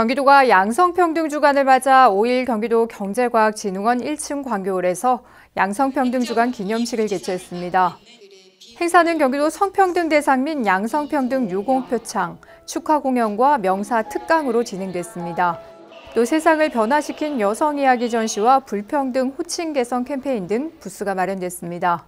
경기도가 양성평등 주간을 맞아 5일 경기도 경제과학진흥원 1층 광교홀에서 양성평등 주간 기념식을 개최했습니다. 행사는 경기도 성평등 대상 및 양성평등 유공표창, 축하 공연과 명사 특강으로 진행됐습니다. 또 세상을 변화시킨 여성 이야기 전시와 불평등 호칭 개선 캠페인 등 부스가 마련됐습니다.